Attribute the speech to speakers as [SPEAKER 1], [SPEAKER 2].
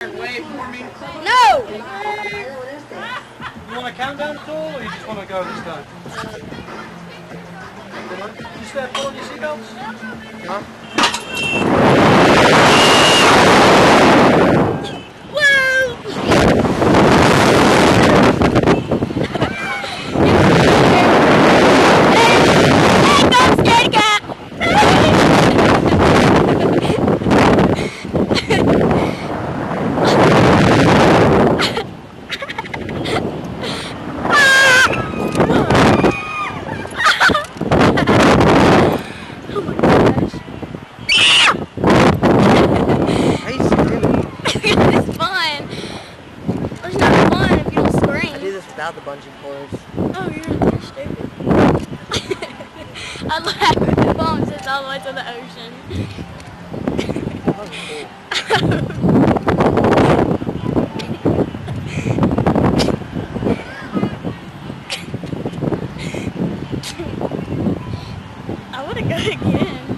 [SPEAKER 1] Wave for me.
[SPEAKER 2] No!
[SPEAKER 3] You want a countdown at all, or you just want to go this time? You stay full on your seatbelts?
[SPEAKER 2] Woo!
[SPEAKER 4] Without the bungee cords.
[SPEAKER 2] Oh, you're, stupid. I laugh at the phone sits all the way to the ocean. I want to go again.